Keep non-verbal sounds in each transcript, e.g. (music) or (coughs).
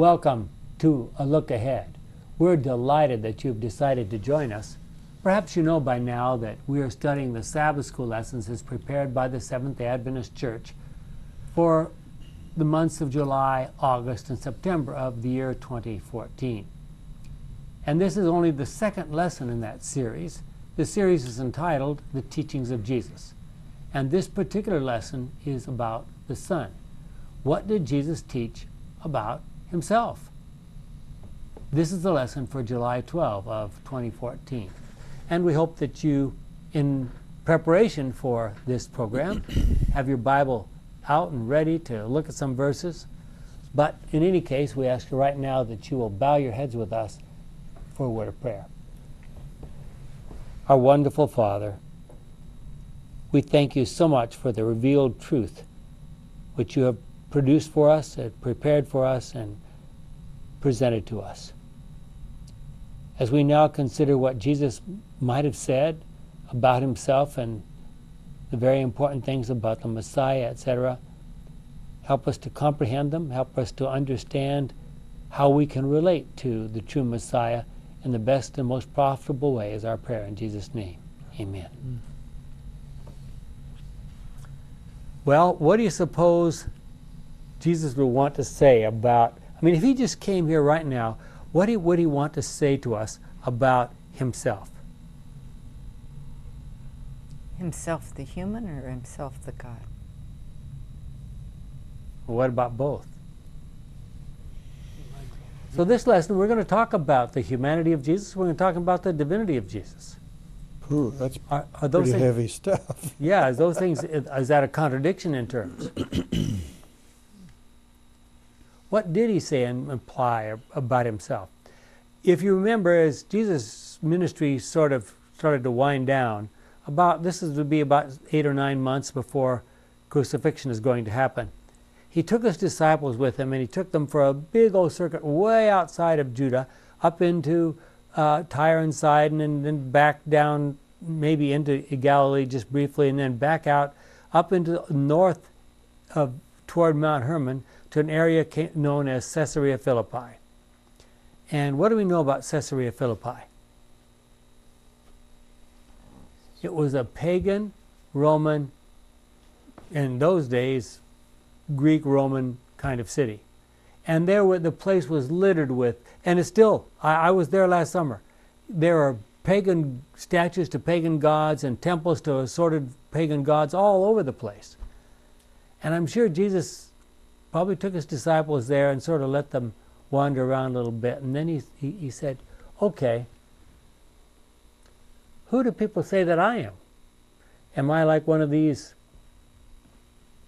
Welcome to A Look Ahead. We're delighted that you've decided to join us. Perhaps you know by now that we are studying the Sabbath school lessons as prepared by the Seventh day Adventist Church for the months of July, August, and September of the year 2014. And this is only the second lesson in that series. The series is entitled The Teachings of Jesus. And this particular lesson is about the Son. What did Jesus teach about himself? This is the lesson for July 12 of 2014. And we hope that you, in preparation for this program, (coughs) have your Bible out and ready to look at some verses. But in any case, we ask you right now that you will bow your heads with us for a word of prayer. Our wonderful Father, we thank you so much for the revealed truth which you have produced for us, and prepared for us, and presented to us. As we now consider what Jesus might have said about himself and the very important things about the Messiah, etc., help us to comprehend them, help us to understand how we can relate to the true Messiah in the best and most profitable way, is our prayer in Jesus' name. Amen. Mm. Well, what do you suppose Jesus would want to say about? I mean, if he just came here right now, what would he want to say to us about himself? Himself the human or himself the God? Well, what about both? So, this lesson, we're going to talk about the humanity of Jesus. We're going to talk about the divinity of Jesus. Ooh, that's are, are those pretty things, heavy stuff. (laughs) yeah, is those things is that a contradiction in terms? (clears throat) what did he say and imply about himself? If you remember, as Jesus' ministry sort of started to wind down, about this is to be about eight or nine months before crucifixion is going to happen. He took his disciples with him, and he took them for a big old circuit way outside of Judah, up into uh, Tyre and Sidon, and then back down maybe into Galilee just briefly, and then back out up into the north of toward Mount Hermon to an area known as Caesarea Philippi. And what do we know about Caesarea Philippi? It was a pagan Roman, in those days, Greek Roman kind of city. And there were, the place was littered with, and it's still, I, I was there last summer. There are pagan statues to pagan gods and temples to assorted pagan gods all over the place. And I'm sure Jesus probably took his disciples there and sort of let them wander around a little bit. And then he, he, he said, Okay, who do people say that I am? Am I like one of these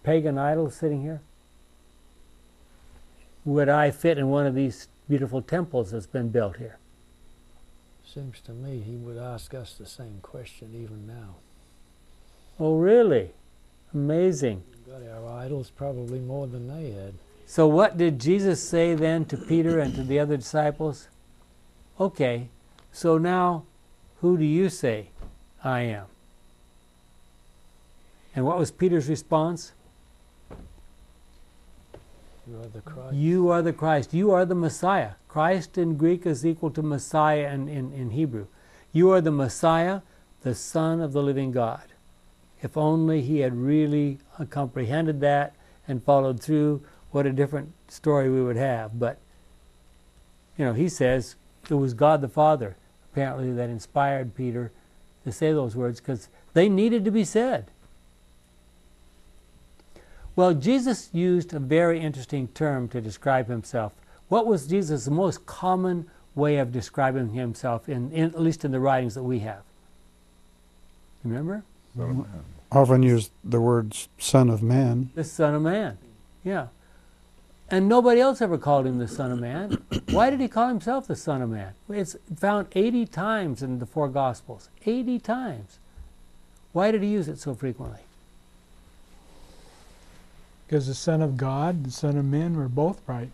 pagan idols sitting here? Would I fit in one of these beautiful temples that's been built here? Seems to me he would ask us the same question even now. Oh, really? Amazing. Our idols probably more than they had. So, what did Jesus say then to Peter and to the other disciples? Okay, so now who do you say I am? And what was Peter's response? You are the Christ. You are the Christ. You are the Messiah. Christ in Greek is equal to Messiah in, in, in Hebrew. You are the Messiah, the Son of the living God. If only he had really comprehended that and followed through, what a different story we would have. But, you know, he says it was God the Father, apparently, that inspired Peter to say those words because they needed to be said. Well, Jesus used a very interesting term to describe himself. What was Jesus' most common way of describing himself, in, in, at least in the writings that we have? Remember? Often used the words Son of Man. The Son of Man, yeah. And nobody else ever called him the Son of Man. (coughs) Why did he call himself the Son of Man? It's found 80 times in the four Gospels. 80 times. Why did he use it so frequently? Because the Son of God, the Son of Men were both right.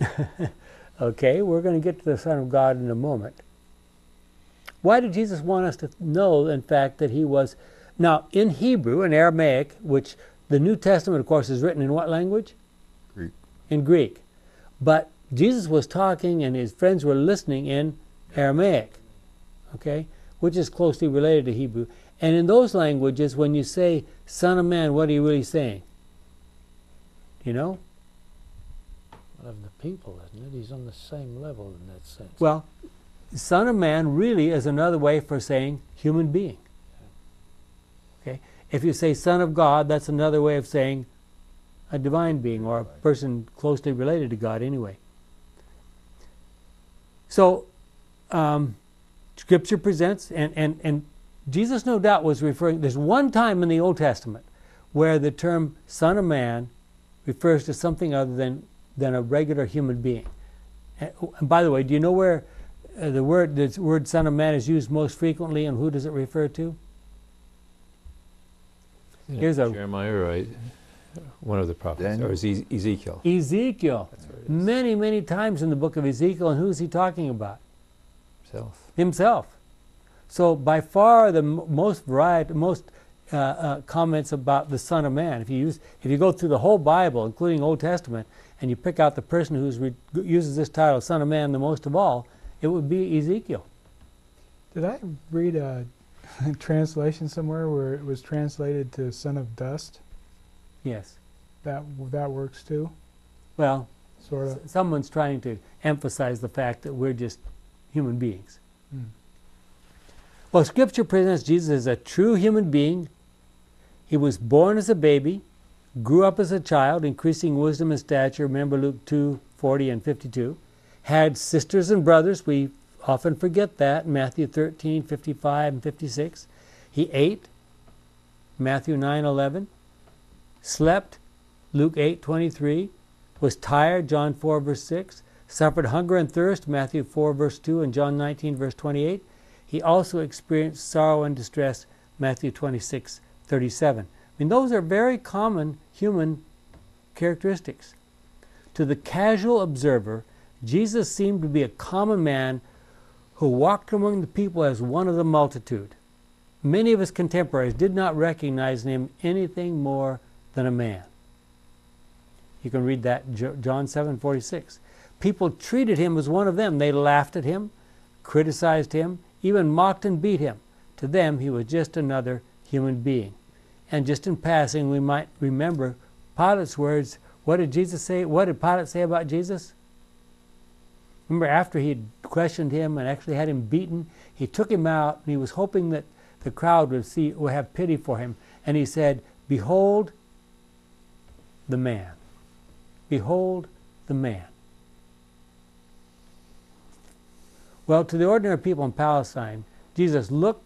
(laughs) okay, we're going to get to the Son of God in a moment. Why did Jesus want us to know, in fact, that he was. Now, in Hebrew and Aramaic, which the New Testament, of course, is written in what language? Greek. In Greek. But Jesus was talking and his friends were listening in Aramaic, okay, which is closely related to Hebrew. And in those languages, when you say Son of Man, what are you really saying? You know? Of the people, isn't it? He's on the same level in that sense. Well, Son of Man really is another way for saying human being. Okay? If you say Son of God, that's another way of saying a divine being or a person closely related to God anyway. So, um, Scripture presents, and, and, and Jesus no doubt was referring, there's one time in the Old Testament where the term Son of Man refers to something other than, than a regular human being. And, and by the way, do you know where uh, the word the word Son of Man is used most frequently, and who does it refer to? Yeah, Here's a- Jeremiah, right? One of the prophets, Daniel. or Eze- Ezekiel. Ezekiel. That's it is. Many, many times in the book of Ezekiel, and who's he talking about? Himself. Himself. So by far the m- most variety, most uh, uh, comments about the Son of Man. If you use, if you go through the whole Bible, including Old Testament, and you pick out the person who re- uses this title, Son of Man, the most of all, it would be Ezekiel. Did I read a (laughs) translation somewhere where it was translated to "son of dust"? Yes. That that works too, Well, sort of. someone's trying to emphasize the fact that we're just human beings. Hmm. Well, Scripture presents Jesus as a true human being. He was born as a baby, grew up as a child, increasing wisdom and stature. Remember Luke 2 40 and 52. Had sisters and brothers. We often forget that. Matthew 13 55 and 56. He ate. Matthew 9 11. Slept. Luke 8 23. Was tired. John 4 verse 6. Suffered hunger and thirst. Matthew 4 verse 2 and John 19 verse 28. He also experienced sorrow and distress, Matthew 26, 37. I mean, those are very common human characteristics. To the casual observer, Jesus seemed to be a common man who walked among the people as one of the multitude. Many of his contemporaries did not recognize in him anything more than a man. You can read that John 7:46. People treated him as one of them. They laughed at him, criticized him, even mocked and beat him. To them, he was just another human being. And just in passing, we might remember Pilate's words. What did Jesus say? What did Pilate say about Jesus? Remember, after he had questioned him and actually had him beaten, he took him out and he was hoping that the crowd would see would have pity for him. And he said, "Behold the man. Behold the man." Well, to the ordinary people in Palestine, Jesus looked,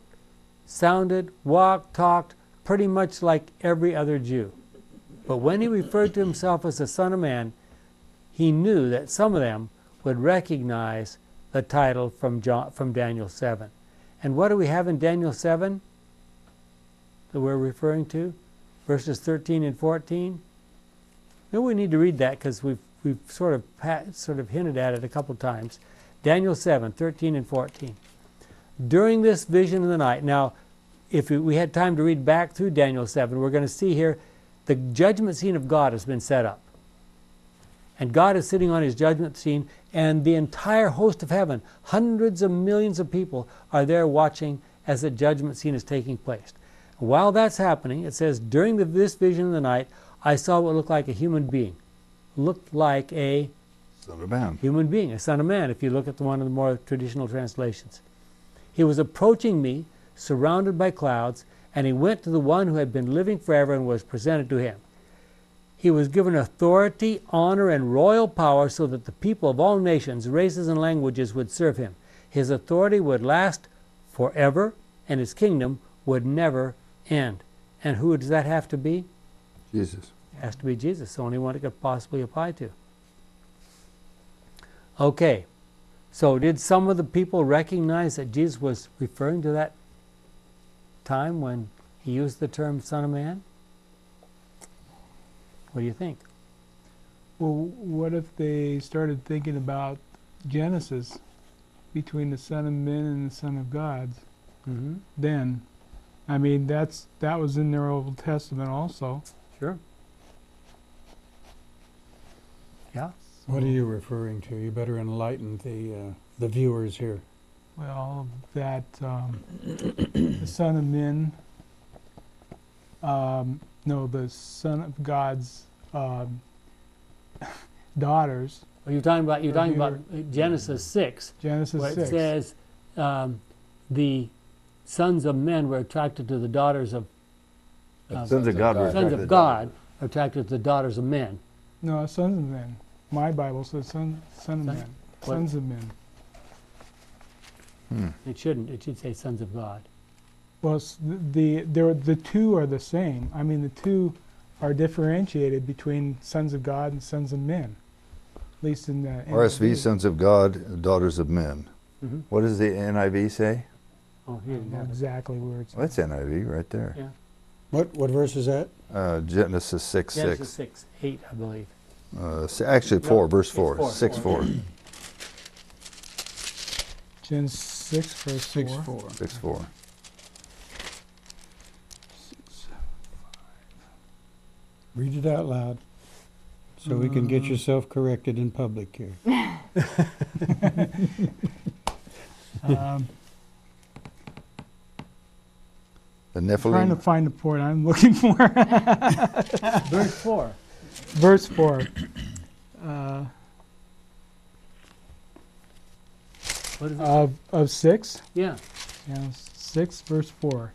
sounded, walked, talked pretty much like every other Jew. But when he referred to himself as the Son of Man, he knew that some of them would recognize the title from, John, from Daniel 7. And what do we have in Daniel 7 that we're referring to? Verses 13 and 14? Maybe we need to read that because we've, we've sort, of sort of hinted at it a couple times. Daniel 7, 13 and 14. During this vision of the night, now, if we had time to read back through Daniel 7, we're going to see here the judgment scene of God has been set up. And God is sitting on his judgment scene, and the entire host of heaven, hundreds of millions of people, are there watching as the judgment scene is taking place. While that's happening, it says, During the, this vision of the night, I saw what looked like a human being. Looked like a Son of man. human being, a son of man, if you look at the one of the more traditional translations. He was approaching me, surrounded by clouds, and he went to the one who had been living forever and was presented to him. He was given authority, honor, and royal power so that the people of all nations, races, and languages would serve him. His authority would last forever, and his kingdom would never end. And who does that have to be? Jesus. It has to be Jesus, the only one it could possibly apply to. Okay, so did some of the people recognize that Jesus was referring to that time when he used the term Son of Man? What do you think? Well, what if they started thinking about Genesis between the Son of Men and the Son of God? Mm-hmm. Then, I mean, that's that was in their Old Testament also. Sure. Yeah. What are you referring to? You better enlighten the uh, the viewers here. Well, that um, (coughs) the Son of Men, um, no, the Son of God's um, (laughs) daughters, Are you talking about? You're Right talking about Genesis six, Genesis where it 6. says um, the sons of men were attracted to the daughters of Uh, of- Sons of God were sons of God are attracted to the daughters of men. no, sons of men. My Bible says son, son of men. Sons of men. Hmm. It shouldn't. It should say sons of God. Well, s- the, the, the two are the same. I mean, the two are differentiated between sons of God and sons of men. At least in the RSV, sons of God, daughters of men. Mm-hmm. What does the NIV say? Oh, I here you don't know have it. exactly where it's. Well, that's NIV right there. Yeah. What what verse is that? Uh, Genesis 6 Genesis 6. six, eight, I believe. Uh, actually, 4, No, verse it's 4. four, 6 four. 4. Gen 6, verse Six 4. four. 6 4. Read it out loud, so we can get Uh, yourself corrected in public here. (laughs) Um, The trying to Nephilim. find the point I'm looking for. (laughs) Verse four. verse 4. Uh, What is it? of, of 6. yeah. Yeah, 6, verse 4.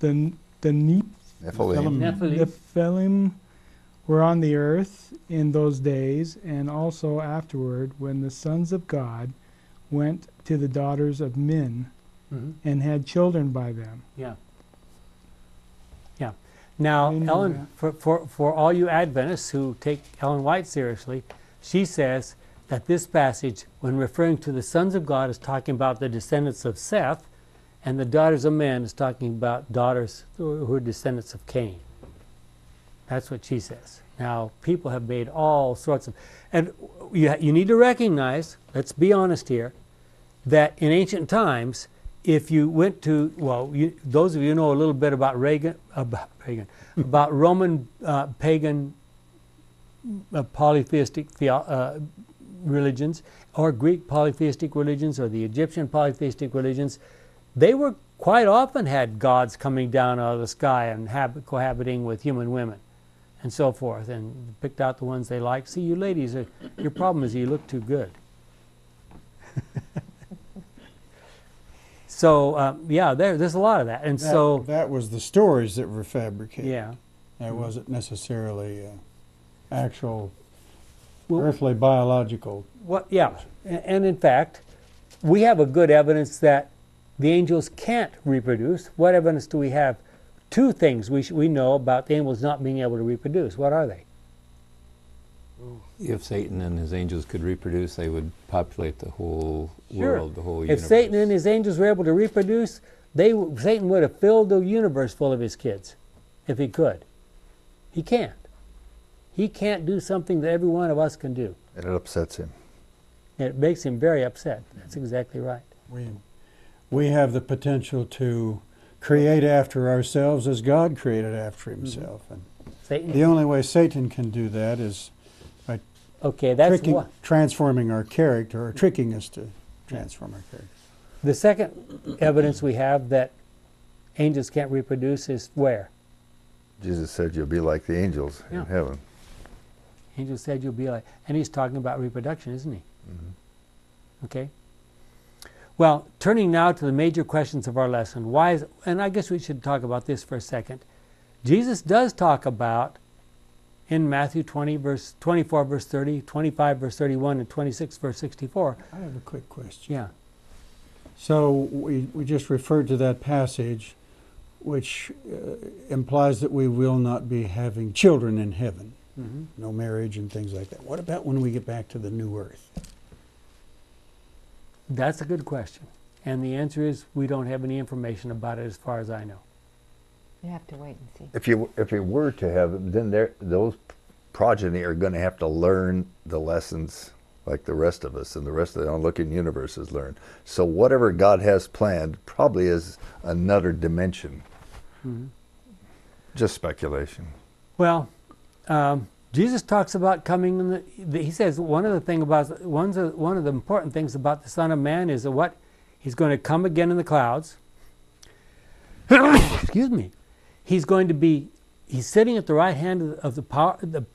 The, the Neph- Nephilim. Nephilim. Nephilim were on the earth in those days, and also afterward, when the sons of God went to the daughters of men hmm and had children by them. Yeah. Yeah. Now, Ellen, that. for, for, for all you Adventists who take Ellen White seriously, she says that this passage, when referring to the sons of God, is talking about the descendants of Seth, and the daughters of men is talking about daughters who are descendants of Cain. That's what she says. Now, people have made all sorts of, and you, you need to recognize, let's be honest here, that in ancient times, if you went to, well, you, those of you who know a little bit about Reagan, about Reagan, (laughs) about Roman uh, pagan uh, polytheistic theo- uh, religions, or Greek polytheistic religions, or the Egyptian polytheistic religions, they were quite often had gods coming down out of the sky and hab- cohabiting with human women, and so forth, and picked out the ones they liked. See, you ladies, are, your problem is you look too good. (laughs) So um, yeah, there, there's a lot of that, and That, so that was the stories that were fabricated. yeah, That wasn't necessarily uh, actual Well- earthly biological. what yeah, A- and in fact, we have a good evidence that the angels can't reproduce. What evidence do we have? Two things we sh- we know about the angels not being able to reproduce. What are they? If Satan and his angels could reproduce, they would populate the whole Sure. world, the whole universe. If. Satan and his angels were able to reproduce, they w- Satan would have filled the universe full of his kids, if he could. He can't. He can't do something that every one of us can do. And it upsets him. It makes him very upset. That's exactly right. We, we have the potential to create after ourselves as God created after mm-hmm. Himself. And Satan. the only way Satan can do that is by okay, that's tricking, what. transforming our character or mm-hmm. tricking us to transform our character. The second evidence we have that angels can't reproduce is where? Jesus said you'll be like the angels Yeah. in heaven. Angels said you'll be like, and he's talking about reproduction, isn't he? Mm-hmm. Okay. Well, turning now to the major questions of our lesson. Why is, and I guess we should talk about this for a second. Jesus does talk about in Matthew 20 verse 24 verse 30, 25 verse 31 and 26 verse 64. I have a quick question. Yeah. So we, we just referred to that passage, which uh, implies that we will not be having children in heaven, hmm no marriage and things like that. What about when we get back to the new earth? That's a good question. And the answer is we don't have any information about it as far as I know. You have to wait and see. If you if you were to have them, then they're- those progeny are going to have to learn the lessons like the rest of us and the rest of the onlooking universe has learned. So whatever God has planned probably is another dimension. Mhm. Just speculation. Well, um, Jesus talks about coming in the, he says one of the thing about one's of, one of the important things about the Son of Man is that what he's going to come again in the clouds. (coughs) Excuse me. He's going to be he's sitting at the right hand of the, of the power the,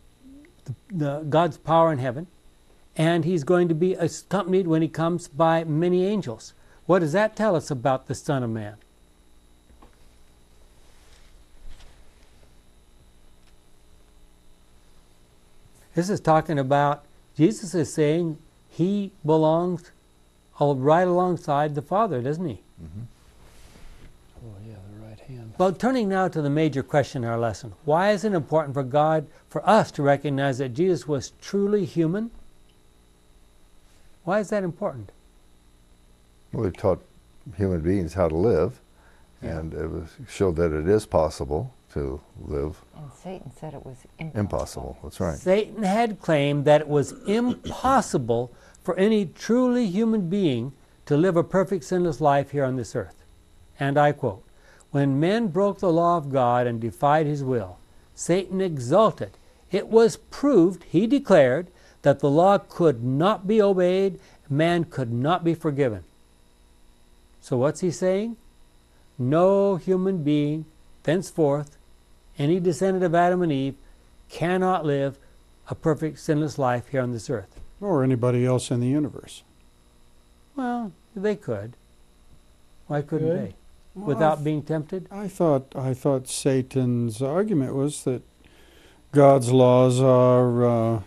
the, the God's power in heaven, and he's going to be accompanied when he comes by many angels. What does that tell us about the Son of Man? This is talking about Jesus is saying he belongs uh, right alongside the Father, doesn't he? Mm-hmm. Oh, yeah, the right hand. Well, turning now to the major question in our lesson why is it important for God, for us to recognize that Jesus was truly human? Why is that important? Well, he taught human beings how to live, Yeah. and it was, showed that it is possible to live And Satan said it was impossible. impossible. That's right. Satan had claimed that it was impossible for any truly human being to live a perfect sinless life here on this earth. And I quote When men broke the law of God and defied his will, Satan exulted. It was proved, he declared, that the law could not be obeyed, man could not be forgiven. So what's he saying? No human being, thenceforth, any descendant of Adam and Eve, cannot live a perfect sinless life here on this earth. Or anybody else in the universe. Well, they could. Why couldn't Could. they? Well, Without I, being tempted? I thought I thought Satan's argument was that God's laws are uh,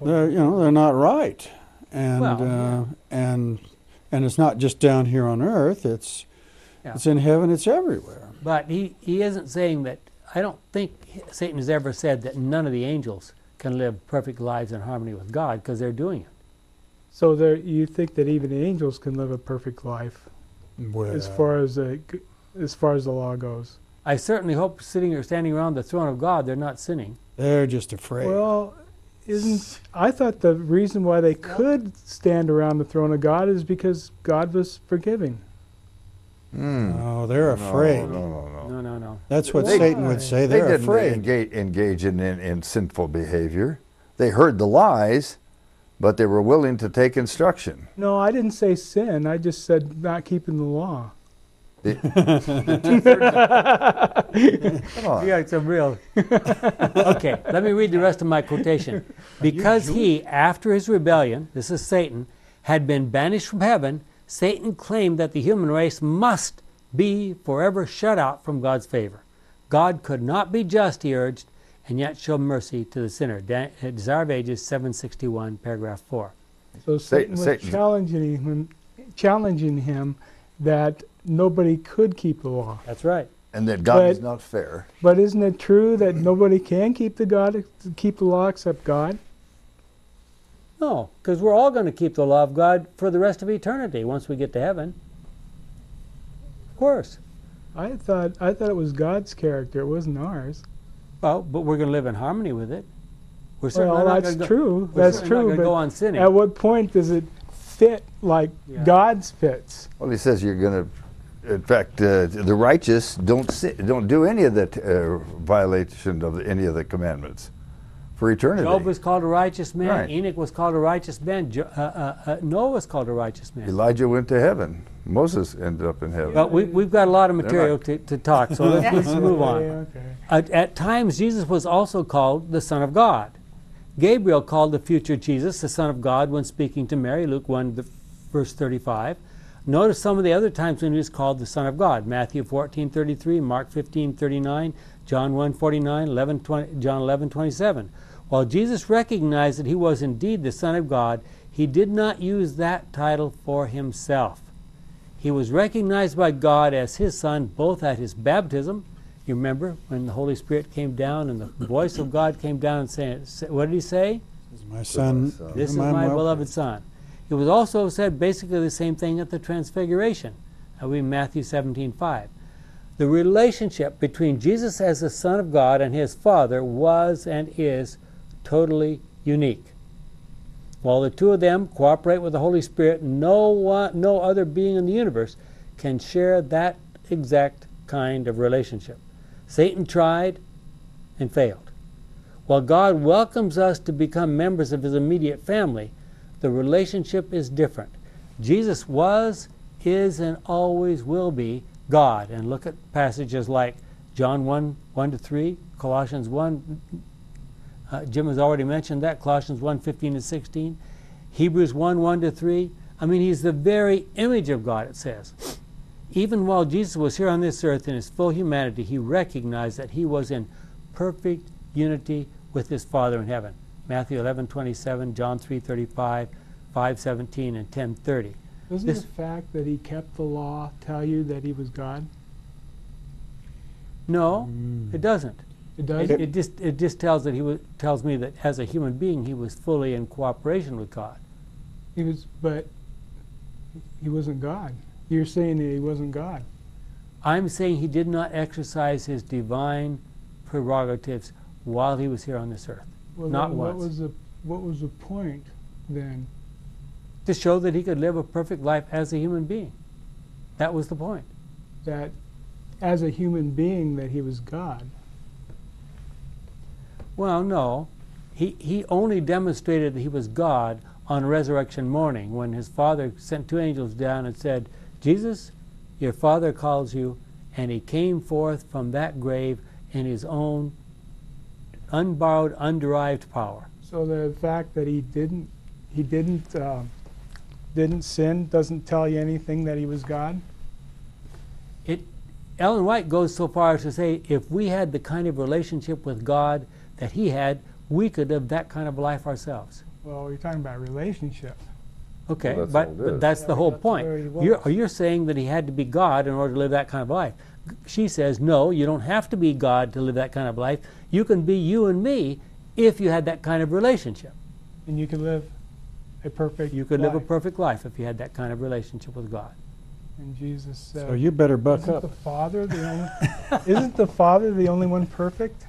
they're you know they're not right, and Well, uh, yeah. and and it's not just down here on earth. It's Yeah. it's in heaven. It's everywhere. But he, he isn't saying that. I don't think Satan has ever said that none of the angels can live perfect lives in harmony with God because they're doing it. So there, you think that even the angels can live a perfect life Well, as far as uh, the, as far as the law goes. I certainly hope sitting or standing around the throne of God, they're not sinning. they're just afraid. Well, isn't I thought the reason why they could stand around the throne of God is because God was forgiving. Mm. no, they're afraid. No, no, no. No, no, no. That's what They- Satan would say. They They're didn't afraid. engage, engage in, in, in sinful behavior. They heard the lies, but they were willing to take instruction. No, I didn't say sin. I just said not keeping the law. (laughs) Come on. You got some real. (laughs) okay, let me read the rest of my quotation. Because he, after his rebellion, this is Satan, had been banished from heaven, Satan claimed that the human race must be forever shut out from God's favor. God could not be just, he urged, and yet show mercy to the sinner. Da- Desire of Ages 761, paragraph 4. So Satan was Satan- challenging him, challenging him that nobody could keep the law. That's right. And that God is not fair. But isn't it true that nobody can keep the God keep the law except God? No, because we're all going to keep the law of God for the rest of eternity once we get to heaven. Of course. I thought I thought it was God's character. It wasn't ours. Well, but we're going to live in harmony with it. We're certainly Well, not that's going to go, true. we're That's not true. going to But go on sinning. at what point does it fit like Yeah. God's fits? Well, he says you're going to, in fact, uh, the righteous don't si- don't do any of the uh, violation of any of the commandments for eternity. Job was called a righteous man. Right. Enoch was called a righteous man. Jo- uh, uh, uh, Noah was called a righteous man. Elijah went to heaven. Moses ended up in heaven. But we, we've got a lot of They're material to, to talk, so let's, (laughs) let's move on. Okay, okay. At, at times, Jesus was also called the Son of God. Gabriel called the future Jesus the Son of God when speaking to Mary, Luke 1, the- verse 35. Notice some of the other times when he was called the Son of God Matthew 14, 33, Mark 15, 39, John 1, 49, 11, 20, John 11, 27. While Jesus recognized that he was indeed the Son of God, he did not use that title for himself. He was recognized by God as his son both at his baptism. You remember when the Holy Spirit came down and the voice of God came down and saying, what did he say? This is my son. son. This is whom I'm my beloved son. It was also said basically the same thing at the Transfiguration. That would be Matthew 17, 5. The relationship between Jesus as the Son of God and his Father was and is totally unique. While the two of them cooperate with the Holy Spirit, no, one, no other being in the universe can share that exact kind of relationship. Satan tried and failed. While God welcomes us to become members of his immediate family, the relationship is different. Jesus was, is, and always will be God. And look at passages like John 1 1 to 3, Colossians 1. Uh, Jim has already mentioned that, Colossians 1 15 to 16, Hebrews 1 1 to 3. I mean, he's the very image of God, it says. Even while Jesus was here on this earth in his full humanity, he recognized that he was in perfect unity with his Father in heaven. Matthew 11 27, John 3 35, 5 17, and 10 30. Doesn't This- the fact that he kept the law tell you that he was God? No, it doesn't. It does. It, it just it just tells that he was tells me that as a human being he was fully in cooperation with God. He was, but he wasn't God. You're saying that he wasn't God. I'm saying he did not exercise his divine prerogatives while he was here on this earth Well, Not then what once. was the what was the point then? to show that he could live a perfect life as a human being. That was the point. That as a human being that he was God. Well, no. He, he only demonstrated that he was God on resurrection morning when his father sent two angels down and said, Jesus, your father calls you. And he came forth from that grave in his own unborrowed, underived power. So the fact that he didn't he didn't uh, didn't sin doesn't tell you anything that he was God. It, Ellen White goes so far as to say if we had the kind of relationship with God that he had, we could live that kind of life ourselves. Well, you're talking about relationship. Okay, Well, that's but, but that's Yeah, the whole that's point. You're, you're saying that he had to be God in order to live that kind of life. She says, no, you don't have to be God to live that kind of life. You can be you and me if you had that kind of relationship. and you can live a perfect You could live a perfect life if you had that kind of relationship with God. and Jesus said So you better buck isn't up. the father the only isn't the father the only one perfect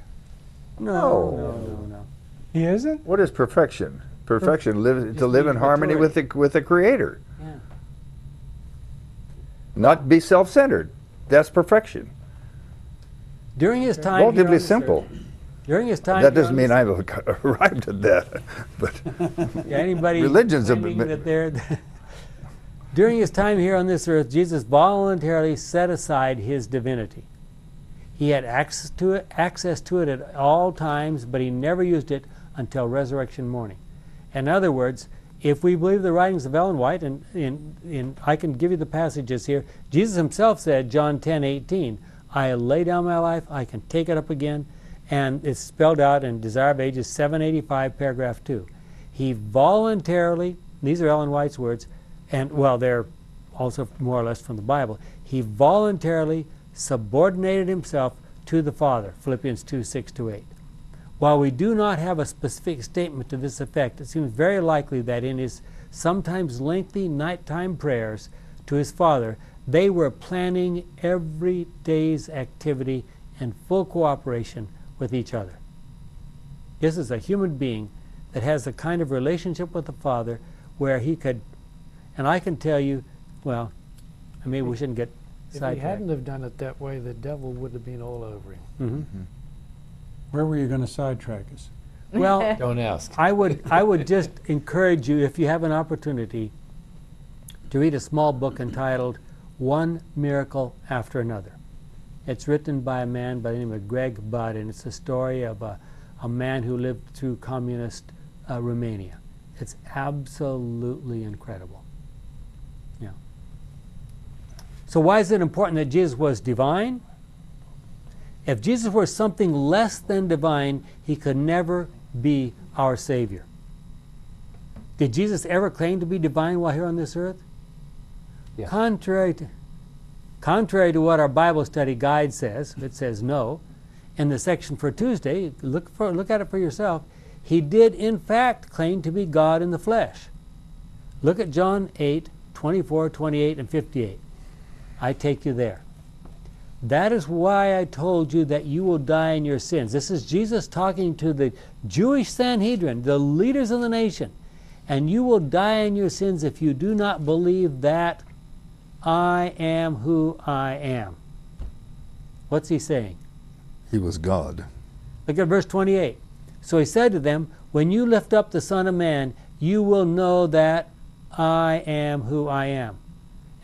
No, No. no, no, no. he isn't What is perfection? Perfection live, to live in harmony with the with the Creator, Yeah. not be self-centered. That's perfection. During his time, Relatively simple. during his time, That doesn't mean I've (laughs) arrived at that, (laughs) but (laughs) Yeah, anybody Religions have claiming been- that they're during his time here on this earth, Jesus voluntarily set aside his divinity. He had access to it, access to it at all times, but he never used it until resurrection morning. In other words, if we believe the writings of Ellen White, and, and, I can give you the passages here, Jesus himself said, John 10 18, I lay down my life, I can take it up again, and it's spelled out in Desire of Ages 785, paragraph 2. He voluntarily, these are Ellen White's words, and well, they're also more or less from the Bible. He voluntarily subordinated himself to the Father, Philippians 2 6 to 8. While we do not have a specific statement to this effect, it seems very likely that in his sometimes lengthy nighttime prayers to his Father, they were planning every day's activity in full cooperation with each other. This is a human being that has the kind of relationship with the Father where he could, and I can tell you, well, I mean, we shouldn't get If he hadn't have done it that way, the devil would have been all over him. Mhm. Where were you going to sidetrack us? (laughs) Well, Don't ask. I would I would just (laughs) encourage you if you have an opportunity to read a small book entitled One Miracle After Another. It's written by a man by the name of Greg Budd, and it's the story of a, a man who lived through communist uh, Romania. It's absolutely incredible. Yeah. So why is it important that Jesus was divine? If Jesus were something less than divine, he could never be our Savior. Did Jesus ever claim to be divine while here on this earth? Yeah. Contrary to, contrary to what our Bible study guide says, it says no. In the section for Tuesday, look, for, look at it for yourself. He did, in fact, claim to be God in the flesh. Look at John 8, 24, 28, and 58. I take you there. That is why I told you that you will die in your sins. This is Jesus talking to the Jewish Sanhedrin, the leaders of the nation. And you will die in your sins if you do not believe that I am who I am. What's he saying? he was God. Look at verse 28. So he said to them, When you lift up the Son of Man, you will know that I am who I am.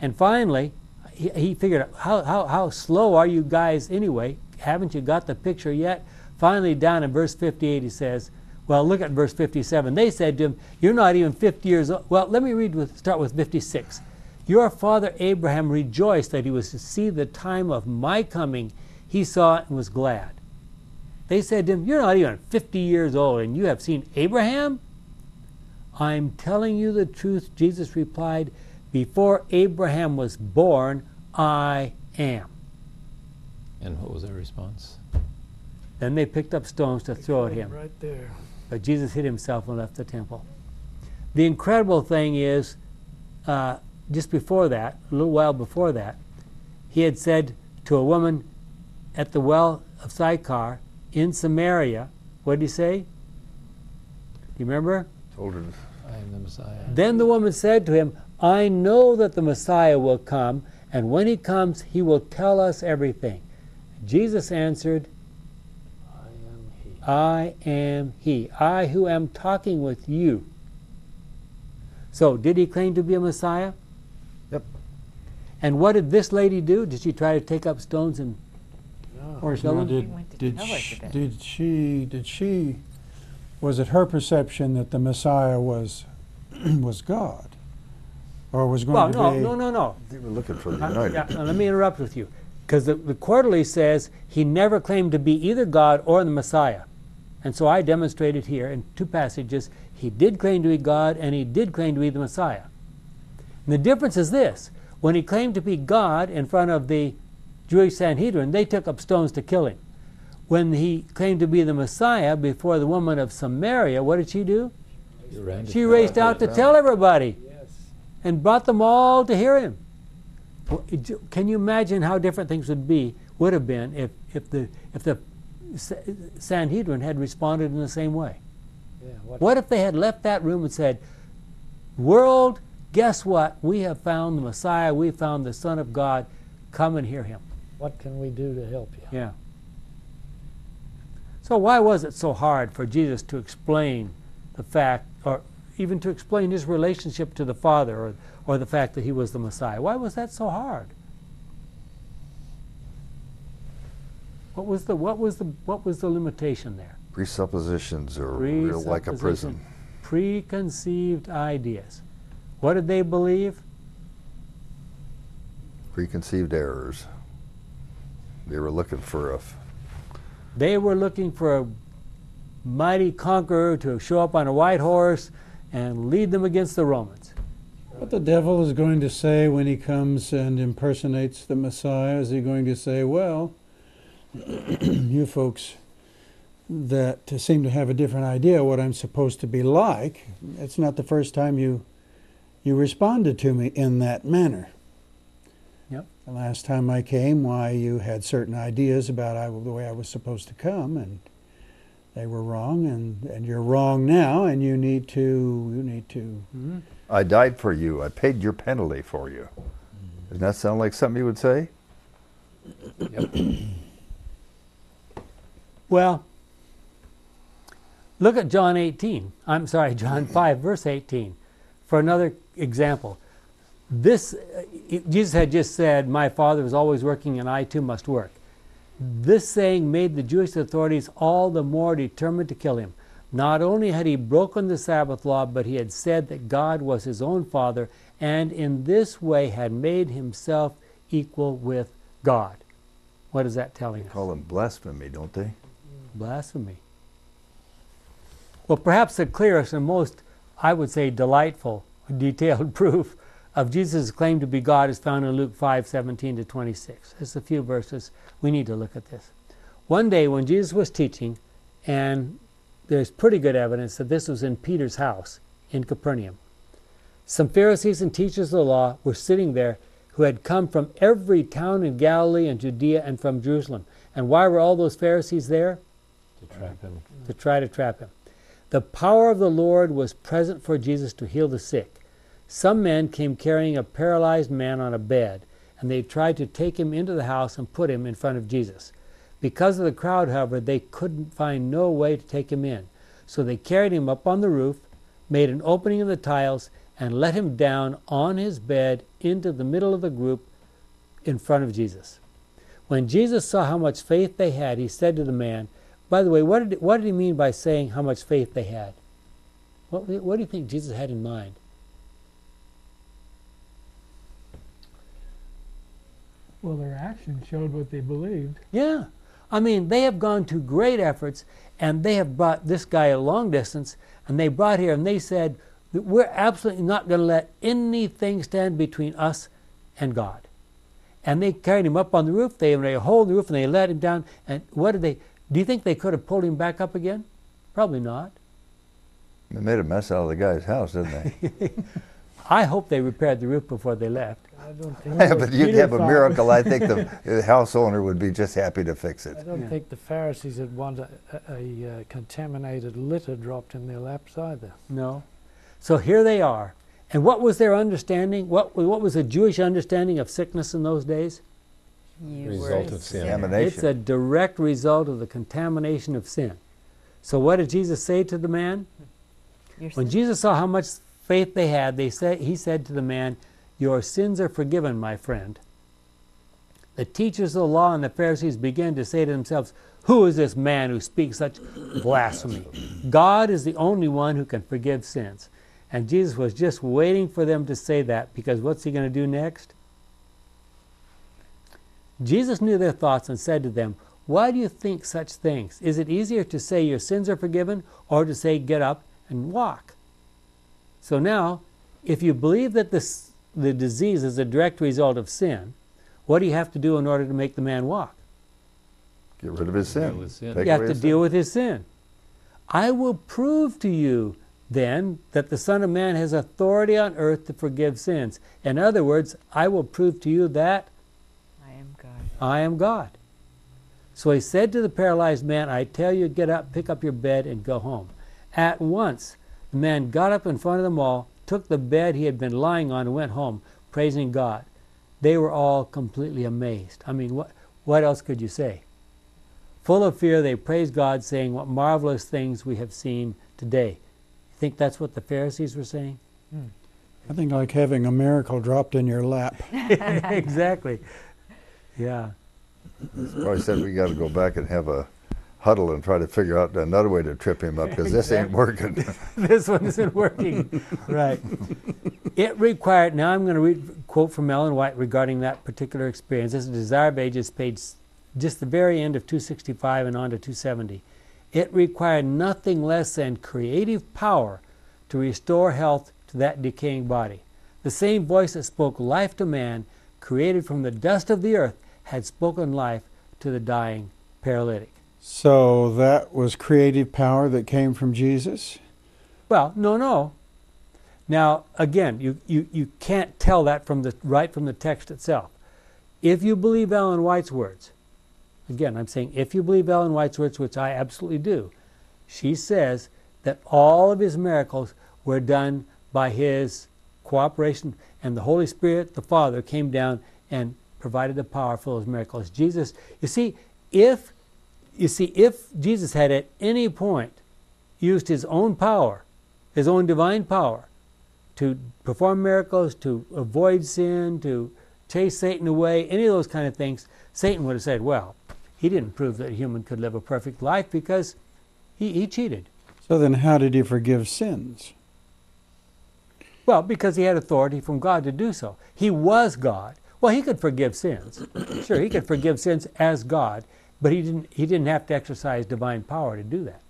And finally, he, he figured out how, how, how slow are you guys anyway? Haven't you got the picture yet? Finally, down in verse 58, he says, Well, look at verse 57. They said to him, You're not even 50 years old. Well, let me read with, start with 56. Your father Abraham rejoiced that he was to see the time of my coming. He saw it and was glad. They said to him, You're not even 50 years old, and you have seen Abraham? I'm telling you the truth, Jesus replied. Before Abraham was born, I am. And what was their response? Then they picked up stones to throw at him. Right there. But Jesus hid himself and left the temple. The incredible thing is, uh, just before that, a little while before that, he had said to a woman at the well of Sychar in Samaria, what did he say? Do you remember? Told her, I am the Messiah. Then the woman said to him, I know that the Messiah will come, and when he comes, he will tell us everything. Jesus answered, I am he. I am he. I who am talking with you. So, did he claim to be a Messiah? Yep. And what did this lady do? Did she try to take up stones and No. or Now, kill him? Did, did, tell sh- Elizabeth. did she, did she, was it her perception that the Messiah was, (clears throat) was God? Or was going Well, to no, be? no, no, no. they were looking for the Uh, yeah, let me interrupt with you. Because the, the quarterly says he never claimed to be either God or the Messiah. And so I demonstrated here in two passages he did claim to be God and he did claim to be the Messiah. And the difference is this when he claimed to be God in front of the Jewish Sanhedrin, they took up stones to kill him. When he claimed to be the Messiah before the woman of Samaria, what did she do? You ran to She raced out to tell everybody Yes. And brought them all to hear him. Can you imagine how different things would be would have been if, if the if the Sanhedrin had responded in the same way? Yeah. What, What if they had left that room and said, "World, guess what? We have found the Messiah. We found the Son of God. Come and hear him." what can we do to help you? Yeah. So why was it so hard for Jesus to explain the fact, or even to explain his relationship to the Father, or, or the fact that he was the Messiah? Why was that so hard? What was the what was the what was the limitation there? Presuppositions are real like a prison. Preconceived ideas. What did they believe? Preconceived errors. They were looking for a They were looking for a mighty conqueror to show up on a white horse and lead them against the Romans. What the devil is going to say when he comes and impersonates the Messiah, is he going to say, well, (clears throat) you folks that seem to have a different idea what I'm supposed to be like, it's not the first time you you responded to me in that manner. Yep. The last time I came, why you had certain ideas about I, the way I was supposed to come, and they were wrong, and, and you're wrong now, and you need to you need to I died for you. I paid your penalty for you. Doesn't that sound like something you would say? Well, look at John 18. I'm sorry, John (clears throat) 5, verse 18, for another example. This, uh, Jesus had just said, My Father is always working, and I too must work. This saying made the Jewish authorities all the more determined to kill him. Not only had he broken the Sabbath law, but he had said that God was his own Father, and in this way had made himself equal with God. What is that telling us? Call them blasphemy, don't they? Blasphemy. Well, perhaps the clearest and most, I would say, delightful, detailed (laughs) proof of Jesus' claim to be God is found in Luke 5 17 to 26. It's a few verses. We need to look at this. One day when Jesus was teaching, and there's pretty good evidence that this was in Peter's house in Capernaum, some Pharisees and teachers of the law were sitting there who had come from every town in Galilee and Judea and from Jerusalem. And why were all those Pharisees there? to trap him. to try to trap him. The power of the Lord was present for Jesus to heal the sick. Some men came carrying a paralyzed man on a bed, and they tried to take him into the house and put him in front of Jesus. Because of the crowd, however, they couldn't find no way to take him in. So they carried him up on the roof, made an opening in the tiles, and let him down on his bed into the middle of the group in front of Jesus. When Jesus saw how much faith they had, he said to the man, by the way, what did, what did he mean by saying how much faith they had? What, what do you think Jesus had in mind? Well, their actions showed what they believed. Yeah. I mean, they have gone to great efforts and they have brought this guy a long distance and they brought here and they said, that we're absolutely not going to let anything stand between us and God. And they carried him up on the roof, they made a hole in the roof and they let him down. And what did they, do you think they could have pulled him back up again? Probably not. They made a mess out of the guy's house, didn't they? (laughs) I hope they repaired the roof before they left. I don't think. yeah, but you'd have a miracle. I think the, the house owner would be just happy to fix it. I don't Yeah. think the Pharisees would want a, a, a uh, contaminated litter dropped in their laps either. No. So here they are. And what was their understanding? What, what was the Jewish understanding of sickness in those days? You Result of sin. Contamination. It's a direct result of the contamination of sin. So what did Jesus say to the man? You're When sin- Jesus saw how much faith they had, they said, he said to the man, Your sins are forgiven, my friend. The teachers of the law and the Pharisees began to say to themselves, Who is this man who speaks such blasphemy? God is the only one who can forgive sins. And Jesus was just waiting for them to say that because what's he going to do next? Jesus knew their thoughts and said to them, Why do you think such things? Is it easier to say your sins are forgiven or to say get up and walk? So now, if you believe that this, the disease is a direct result of sin, what do you have to do in order to make the man walk? Get rid of his sin. with sin. You have to deal sin. with his sin. I will prove to you then that the Son of Man has authority on earth to forgive sins. In other words, I will prove to you that I am God. I am God. So he said to the paralyzed man, I tell you, get up, pick up your bed, and go home. At once, the man got up in front of them all, took the bed he had been lying on, and went home, praising God. They were all completely amazed. I mean, what, what else could you say? Full of fear, they praised God, saying, What marvelous things we have seen today. You think that's what the Pharisees were saying? Hmm. I think like having a miracle dropped in your lap. (laughs) (laughs) exactly. Yeah. Probably said we got to go back and have a huddle and try to figure out another way to trip him up because this ain't working. (laughs) this one isn't working. right. It required, now I'm going to read quote from Ellen White regarding that particular experience. This is Desire of Ages, page just the very end of 265 and on to 270. It required nothing less than creative power to restore health to that decaying body. The same voice that spoke life to man, created from the dust of the earth, had spoken life to the dying paralytic. So that was creative power that came from Jesus? Well, no, no. Now, again, you, you, you can't tell that from the right from the text itself. If you believe Ellen White's words, again, I'm saying if you believe Ellen White's words, which I absolutely do, she says that all of his miracles were done by his cooperation, and the Holy Spirit, the Father, came down and provided the power for those miracles. Jesus, you see, if you see, if Jesus had at any point used his own power, his own divine power, to perform miracles, to avoid sin, to chase Satan away, any of those kind of things, Satan would have said, well, he didn't prove that a human could live a perfect life because he, he cheated. So then how did he forgive sins? Well, because he had authority from God to do so. He was God. Well, he could forgive sins. sure, he could forgive sins as God, but he didn't he didn't have to exercise divine power to do that.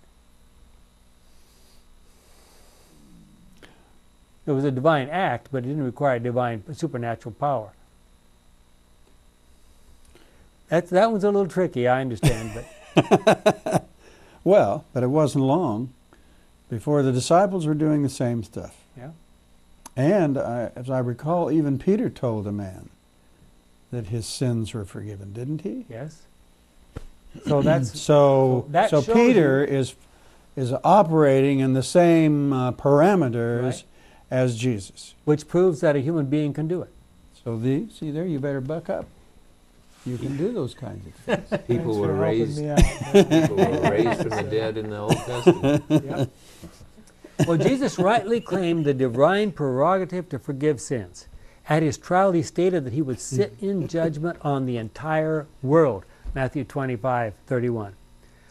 It was a divine act, but it didn't require divine supernatural power. That's, that one's a little tricky, I understand, but (laughs) Well, but it wasn't long before the disciples were doing the same stuff. Yeah. And uh, as I recall, even Peter told a man that his sins were forgiven, didn't he? yes. So (clears throat) that's So, So that so shows Peter is is operating in the same uh, parameters Right. as Jesus. which proves that a human being can do it. So the see there, you better buck up. you can do those kinds of things. (laughs) People were raised. (laughs) out. People were raised from the dead in the Old Testament. (laughs) Yep. well, Jesus rightly claimed the divine prerogative to forgive sins. At his trial, he stated that he would sit in judgment on the entire world. Matthew 25, 31.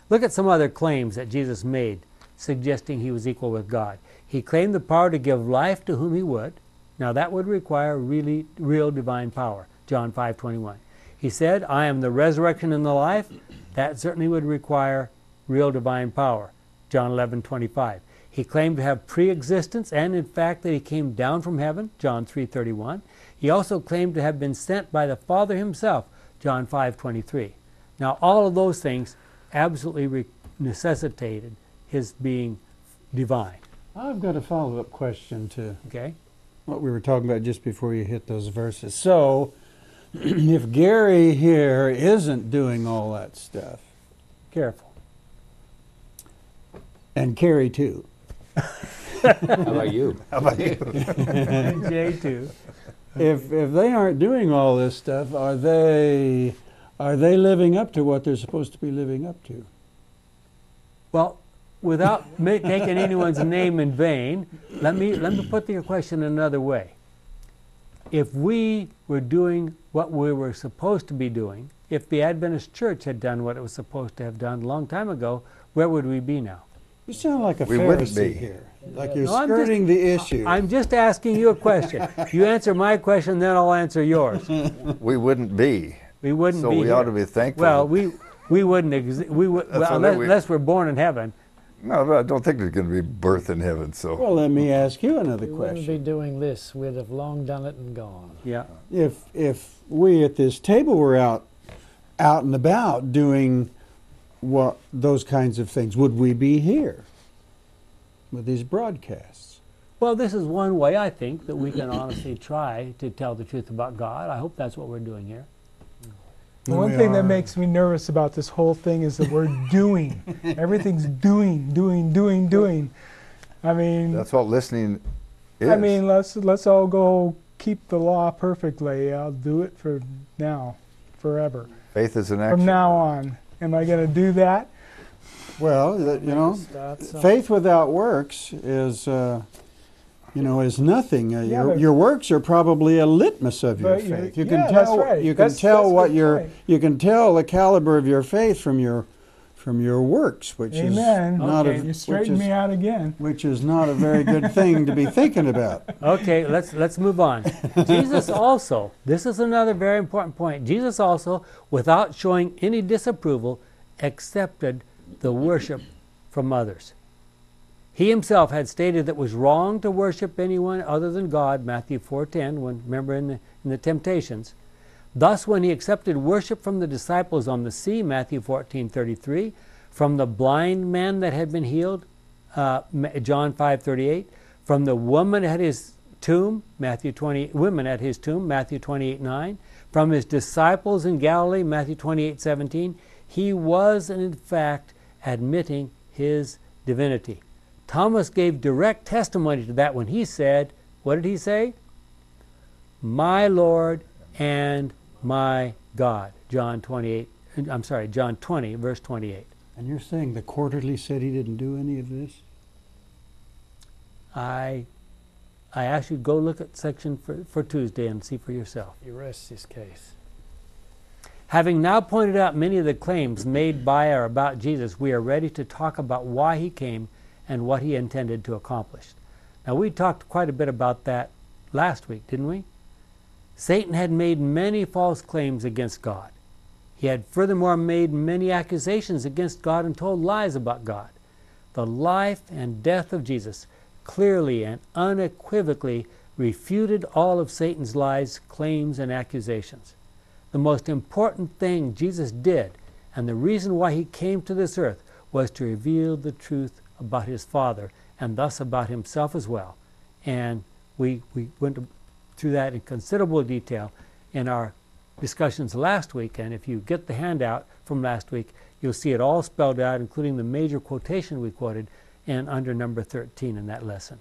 Look at some other claims that Jesus made, suggesting he was equal with God. He claimed the power to give life to whom he would. Now, that would require really real divine power. John 5, 21. He said, I am the resurrection and the life. That certainly would require real divine power. John 11, 25. He claimed to have pre-existence and in fact that he came down from heaven, John 3:31. He also claimed to have been sent by the Father himself, John 5:23. Now all of those things absolutely re- necessitated his being divine, I've got a follow-up question to okay? what we were talking about just before you hit those verses. So, (clears throat) if Gary here isn't doing all that stuff, Careful. and Carrie too, (laughs) How about you? (laughs) How about you? (laughs) And Jay too. if if they aren't doing all this stuff, are they are they living up to what they're supposed to be living up to? Well, without ma- taking anyone's name in vain, let me let me put the question another way. If we were doing what we were supposed to be doing, if the Adventist Church had done what it was supposed to have done a long time ago, where would we be now? You sound like a We wouldn't Pharisee be. here, like you're No, I'm just- skirting the issue. I'm just asking you a question. You answer my question, then I'll answer yours. We wouldn't be. We wouldn't So be we here. ought to be thankful. Well, we we wouldn't exi- we would well, unless, we- unless we're born in heaven. no, but I don't think there's going to be birth in heaven. So well, let me ask you another We wouldn't be question. doing this. We'd have long done it and gone. Yeah. If if we at this table were out out and about doing what those kinds of things, would we be here with these broadcasts? Well, this is one way I think that we can honestly try to tell the truth about God. I hope that's what we're doing here. The one thing that makes me nervous about this whole thing is the word doing. (laughs) Everything's doing, doing, doing, doing. I mean, that's what listening is. I mean, let's let's all go keep the law perfectly. I'll do it for now, forever. faith is an action. From now on, am I going to do that? Well, that, you know, faith without works is, uh, you know, is nothing. Uh, Yeah, your, your works are probably a litmus of your But you- faith. You yeah, can that's tell. right. You can That's- tell that's what your. point. You can tell the caliber of your faith from your, from your works, which Amen. is not Okay. a, You which straighten me out again. which is not a very good thing to be thinking about. (laughs) Okay, let's let's move on. Jesus also, this is another very important point. Jesus also, without showing any disapproval, accepted the worship from others. He himself had stated that it was wrong to worship anyone other than God, Matthew 4:10, when remember in the, in the temptations. Thus, when he accepted worship from the disciples on the sea, Matthew 14:33, from the blind man that had been healed, uh, John 5:38, from the woman at his tomb, Matthew 20, women at his tomb, Matthew 28:9, from his disciples in Galilee, Matthew 28:17, he was in fact admitting his divinity. Thomas gave direct testimony to that when he said, what did he say? My Lord and my God. John 28, I'm sorry, John 20, verse 28. And you're saying the quarterly said he didn't do any of this? I, I ask you to go look at section for, for Tuesday and see for yourself. He rests his case. Having now pointed out many of the claims made by or about Jesus, we are ready to talk about why he came and what he intended to accomplish. Now, we talked quite a bit about that last week, didn't we? Satan had made many false claims against God. He had furthermore made many accusations against God and told lies about God. The life and death of Jesus clearly and unequivocally refuted all of Satan's lies, claims, and accusations. The most important thing Jesus did, and the reason why he came to this earth, was to reveal the truth about his Father and thus about himself as well. And we, we went through that in considerable detail in our discussions last week. And if you get the handout from last week, you'll see it all spelled out, including the major quotation we quoted, and under number 13 in that lesson.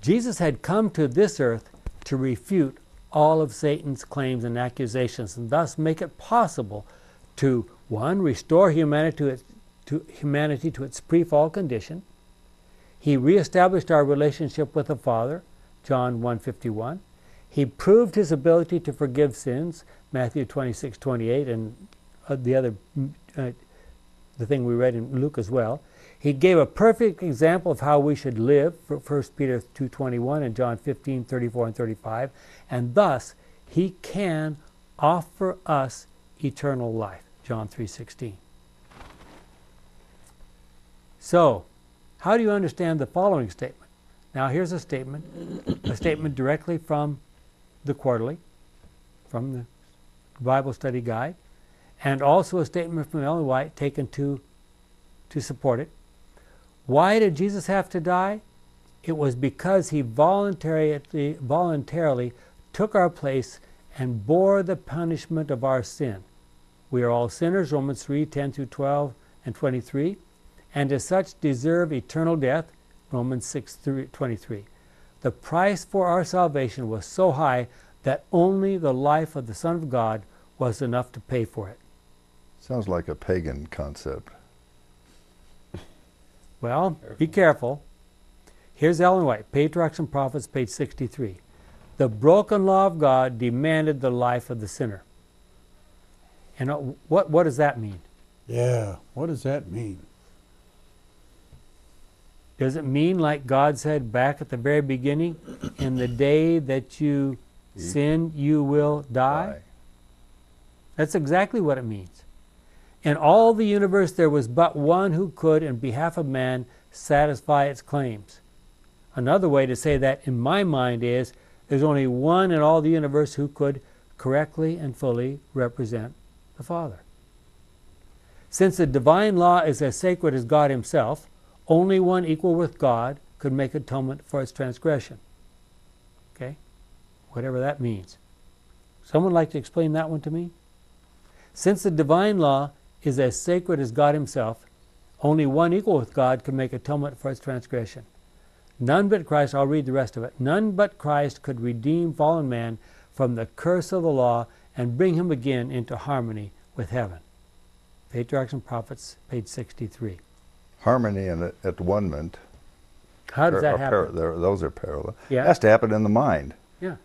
Jesus had come to this earth to refute all of Satan's claims and accusations and thus make it possible to one restore humanity to its, to humanity to its pre-fall condition. He reestablished our relationship with the Father, John 1:51. He proved his ability to forgive sins, Matthew 26:28 and uh, the other mm, uh, the thing we read in Luke as well. He gave a perfect example of how we should live, 1 Peter 2.21 and John 15, 34 and 35, and thus he can offer us eternal life, John 3.16. So, how do you understand the following statement? Now here's a statement, a statement directly from the quarterly, from the Bible study guide, and also a statement from Ellen White taken to, to support it. Why did Jesus have to die? It was because he voluntarily, voluntarily took our place and bore the punishment of our sin. We are all sinners, Romans 3 10 through 12 and 23, and as such deserve eternal death, Romans 6 23. The price for our salvation was so high that only the life of the Son of God was enough to pay for it. Sounds like a pagan concept. (laughs) Well, be careful. Here's Ellen White, Patriarchs and Prophets, page 63. The broken law of God demanded the life of the sinner. And uh, what, what does that mean? Yeah. What does that mean? Does it mean, like God said back at the very beginning, in the day that you sin, you will die? That's exactly what it means. In all the universe, there was but one who could, in behalf of man, satisfy its claims. Another way to say that, in my mind, is there's only one in all the universe who could correctly and fully represent the Father. Since the divine law is as sacred as God Himself, only one equal with God could make atonement for its transgression. Okay? Whatever that means. Someone like to explain that one to me? Since the divine law is as sacred as God Himself, only one equal with God could make atonement for its transgression. None but Christ, I'll read the rest of it. None but Christ could redeem fallen man from the curse of the law and bring him again into harmony with heaven. Patriarchs and Prophets, page 63. Harmony and at- one How does that happen? those are parallel. Yeah. Has to happen in the mind. Yeah.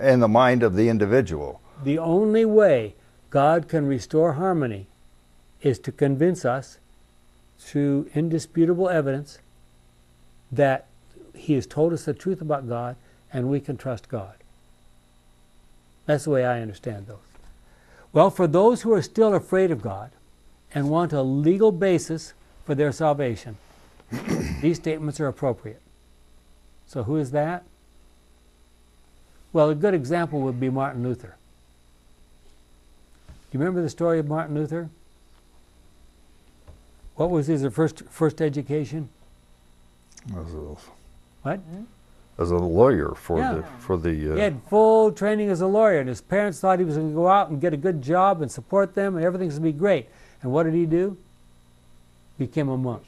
In the mind of the individual. The only way God can restore harmony is to convince us through indisputable evidence that He has told us the truth about God and we can trust God. That's the way I understand those. Well, for those who are still afraid of God and want a legal basis for their salvation, (clears throat) these statements are appropriate. So, who is that? Well, a good example would be Martin Luther. Do you remember the story of Martin Luther? What was his first first education? As a, What? as a lawyer for Yeah. the for the. Uh, He had full training as a lawyer, and his parents thought he was going to go out and get a good job and support them, and everything's going to be great. And what did he do? Became a monk.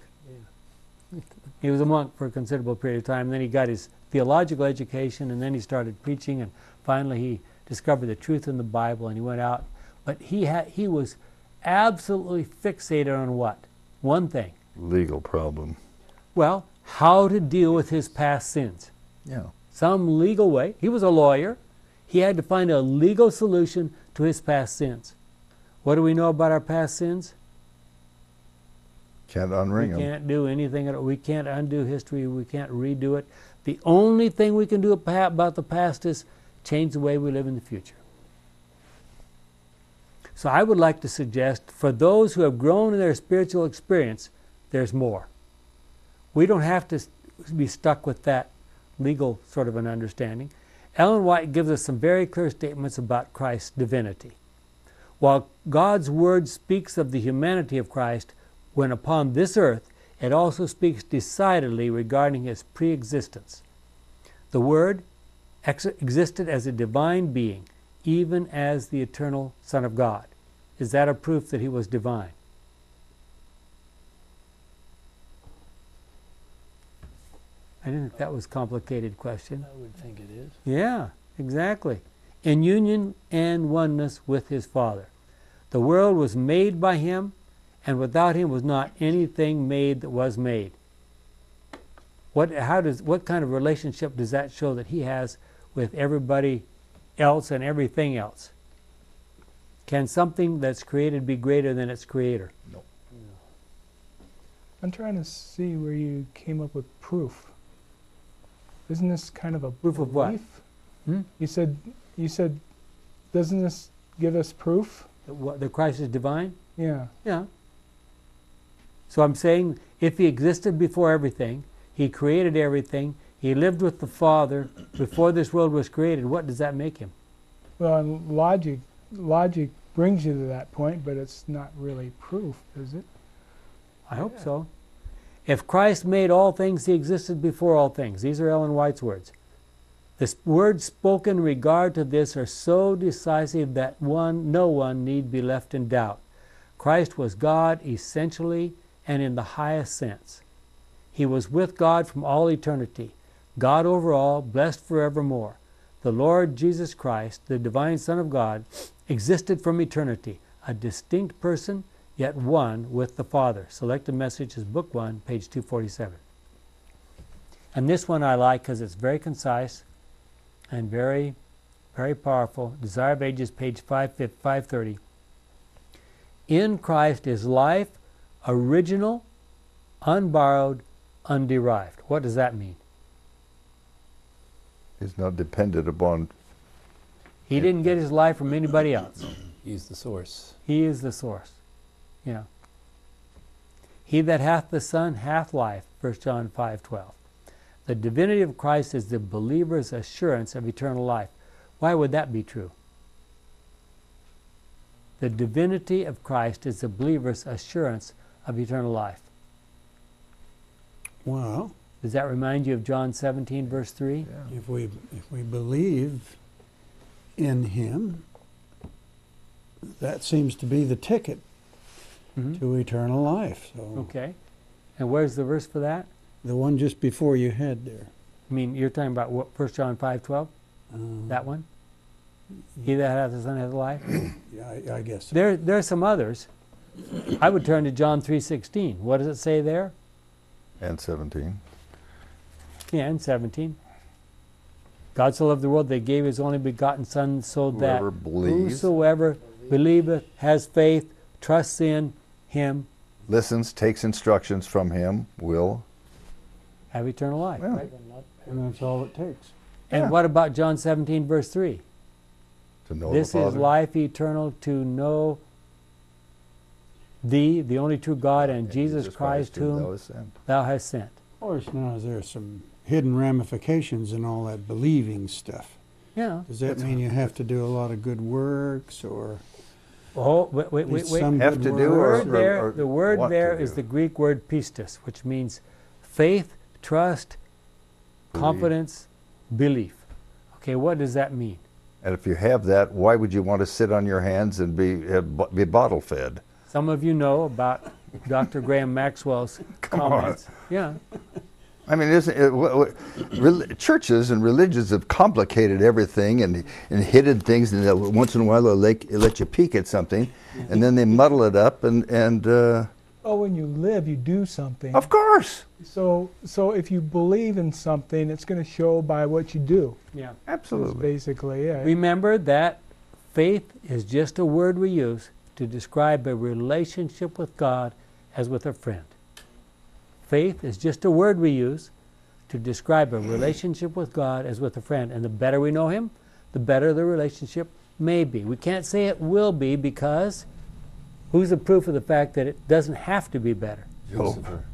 He was a monk for a considerable period of time. Then he got his theological education, and then he started preaching, and finally he discovered the truth in the Bible, and he went out. But he had he was absolutely fixated on what? One thing. legal problem. Well, how to deal with his past sins. Yeah. some legal way. He was a lawyer. He had to find a legal solution to his past sins. What do we know about our past sins? Can't We unring them. can't do anything. at all. We can't undo history. We can't redo it. The only thing we can do about the past is change the way we live in the future. So I would like to suggest for those who have grown in their spiritual experience, there's more. We don't have to be stuck with that legal sort of an understanding. Ellen White gives us some very clear statements about Christ's divinity. While God's word speaks of the humanity of Christ when upon this earth, it also speaks decidedly regarding his pre existence. The Word ex- existed as a divine being, even as the eternal Son of God. Is that a proof that he was divine? I didn't think that was a complicated question. I would think it is. Yeah, Exactly. In union and oneness with his Father. The world was made by him, and without him was not anything made that was made. What, how does, what kind of relationship does that show that he has with everybody else and everything else? Can something that's created be greater than its creator? No. I'm trying to see where you came up with proof. Isn't this kind of a Proof of what? belief? Hmm? You said you said doesn't this give us proof? That, what, that Christ is divine? Yeah. Yeah. So I'm saying if he existed before everything, he created everything, he lived with the Father before this world was created, what does that make him? Well, and logic logic brings you to that point, but it's not really proof, is it? I hope so. If Christ made all things, he existed before all things. These are Ellen White's words. The words spoken in regard to this are so decisive that one, no one need be left in doubt. Christ was God essentially and in the highest sense. He was with God from all eternity, God over all, blessed forevermore. The Lord Jesus Christ, the divine Son of God, existed from eternity, a distinct person, yet one with the Father. Selected Messages, Book 1, page 247. And this one I like because it's very concise and very, very powerful. Desire of Ages, page 5, 530. In Christ is life, original, unborrowed, underived. What does that mean? He's not dependent upon. He didn't get his life from anybody else. He's the source. He is the source. Yeah. He that hath the Son hath life, 1 John 5:12. The divinity of Christ is the believer's assurance of eternal life. Why would that be true? The divinity of Christ is the believer's assurance of eternal life. Well, Does that remind you of John 17 verse 3? if we if we believe in Him, that seems to be the ticket Mhm. to eternal life. So Okay. And where's the verse for that? the one just before you had there. I mean, you're talking about what 1 John 5:12? Um, That one? He that hath the Son hath life? yeah, I, I guess. So. There, there are some others. I would turn to John 3.16. What does it say there? And 17. Yeah, and 17. God so loved the world that he gave his only begotten Son so that Whoever believes, whosoever believeth, has faith, trusts in him, listens, takes instructions from him, will. have eternal life. Yeah. right? and that's all it takes. And Yeah. what about John 17, verse 3? To know this the is life eternal to know thee, the only true God, and, And Jesus, Christ, whom whom thou hast sent. thou hast sent. Of course, now there's some hidden ramifications in all that believing stuff. Yeah. Does that mean you have to do a lot of good works or Oh, wait, wait, wait, wait. some Have to do The or- works? word there, or the word there is the Greek word pistis, which means faith, trust, Believe. confidence, belief. Okay, what does that mean? And if you have that, why would you want to sit on your hands and be uh, have, be bottle fed? Some of you know about Dr. Graham Maxwell's (laughs) Come on. comments. Yeah, I mean, isn't it, wh- wh- rel- churches and religions have complicated everything and, and hidden things, and once in a while they'll let, let you peek at something, and then they muddle it up, and, and uh, Oh, when you live, you do something. of course, So, so if you believe in something, it's going to show by what you do. yeah. That's absolutely. basically it. Remember that faith is just a word we use to describe a relationship with God as with a friend. Faith is just a word we use to describe a relationship with God as with a friend. And the better we know Him, the better the relationship may be. We can't say it will be because who's the proof of the fact that it doesn't have to be better? Lucifer.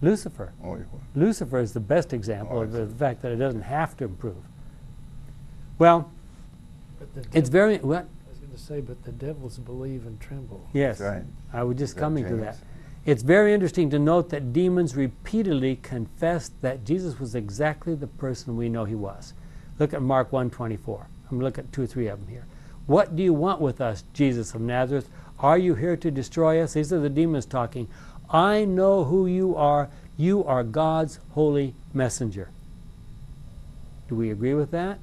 Lucifer. Oh, yeah. Lucifer is the best example Oh, of the fact that it doesn't have to improve. Well, it's very what? I to say, but the devils believe and tremble. Yes, right. I was just Is that coming to that. It's very interesting to note that demons repeatedly confessed that Jesus was exactly the person we know he was. Look at Mark 1:24. I'm going to look at two or three of them here. What do you want with us, Jesus of Nazareth? Are you here to destroy us? These are the demons talking. I know who you are. You are God's holy messenger. Do we agree with that?